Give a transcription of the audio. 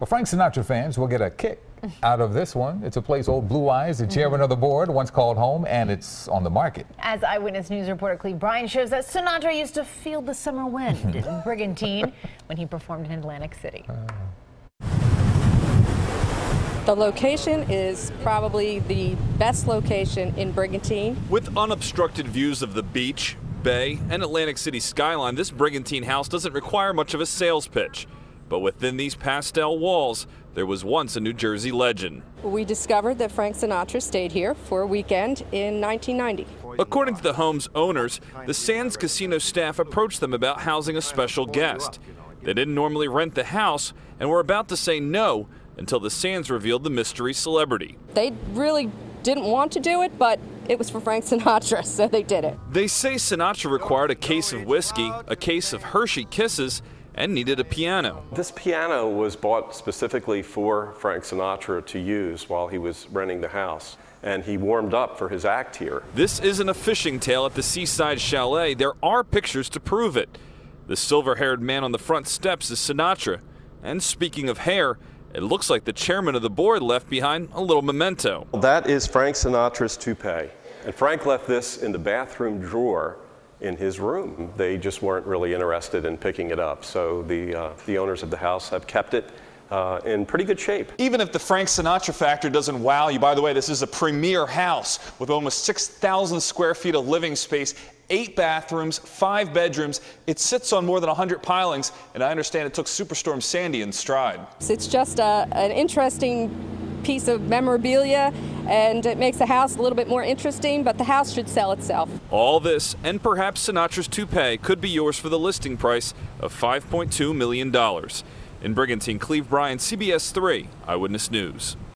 Well, Frank Sinatra fans will get a kick out of this one. It's a place old Blue Eyes, the chairman mm-hmm. of the board, once called home, and it's on the market. As Eyewitness News reporter Cleve Bryan shows that Sinatra used to feel the summer wind in Brigantine when he performed in Atlantic City. Oh. The location is probably the best location in Brigantine. With unobstructed views of the beach, bay, and Atlantic City skyline, this Brigantine house doesn't require much of a sales pitch. But within these pastel walls, there was once a New Jersey legend. We discovered that Frank Sinatra stayed here for a weekend in 1990. According to the home's owners, the Sands Casino staff approached them about housing a special guest. They didn't normally rent the house and were about to say no until the Sands revealed the mystery celebrity. They really didn't want to do it, but it was for Frank Sinatra, so they did it. They say Sinatra required a case of whiskey, a case of Hershey Kisses, and needed a piano. This piano was bought specifically for Frank Sinatra to use while he was renting the house. And he warmed up for his act here. This isn't a fishing tale at the Seaside Chalet. There are pictures to prove it. The silver haired man on the front steps is Sinatra. And speaking of hair, it looks like the chairman of the board left behind a little memento. That is Frank Sinatra's toupee. And Frank left this in the bathroom drawer in his room. They just weren't really interested in picking it up. So the, uh, the owners of the house have kept it uh, in pretty good shape. Even if the Frank Sinatra factor doesn't wow you, by the way, this is a premier house with almost 6,000 square feet of living space, eight bathrooms, five bedrooms. It sits on more than 100 pilings, and I understand it took Superstorm Sandy in stride. It's just a, an interesting piece of memorabilia and it makes the house a little bit more interesting, but the house should sell itself. All this and perhaps Sinatra's toupee could be yours for the listing price of $5.2 million. In Brigantine, Cleve Bryan, CBS 3 Eyewitness News.